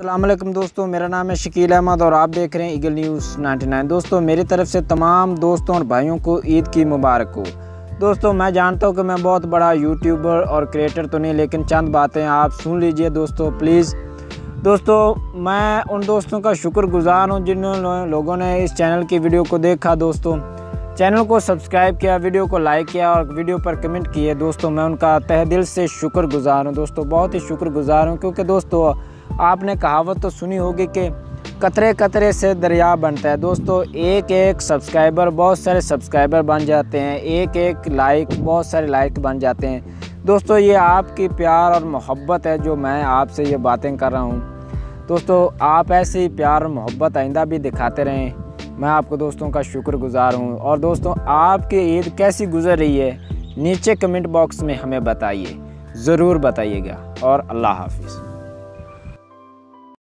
अल्लाम दोस्तों, मेरा नाम है शकील अहमद और आप देख रहे हैं ईगल न्यूज़ 99 दोस्तों, मेरी तरफ़ से तमाम दोस्तों और भाइयों को ईद की मुबारक हो। दोस्तों, मैं जानता हूँ कि मैं बहुत बड़ा यूट्यूबर और क्रिएटर तो नहीं, लेकिन चंद बातें आप सुन लीजिए दोस्तों प्लीज़ दोस्तों, मैं उन दोस्तों का शुक्रगुजार हूँ जिन लोगों ने इस चैनल की वीडियो को देखा। दोस्तों चैनल को सब्सक्राइब किया, वीडियो को लाइक किया और वीडियो पर कमेंट किए। दोस्तों, मैं उनका तह दिल से शुक्रगुजार हूँ। दोस्तों, बहुत ही शुक्रगुजार हूँ क्योंकि दोस्तों, आपने कहावत तो सुनी होगी कि कतरे कतरे से दरिया बनता है। दोस्तों, एक एक सब्सक्राइबर, बहुत सारे सब्सक्राइबर बन जाते हैं। एक एक लाइक, बहुत सारे लाइक बन जाते हैं। दोस्तों, ये आपकी प्यार और मोहब्बत है जो मैं आपसे ये बातें कर रहा हूँ। दोस्तों, आप ऐसे ही प्यार और मोहब्बत आइंदा भी दिखाते रहें। मैं आपको दोस्तों का शुक्रगुजार हूँ। और दोस्तों, आपकी ईद कैसी गुजर रही है, नीचे कमेंट बॉक्स में हमें बताइए। ज़रूर बताइएगा। और अल्लाह हाफिज़।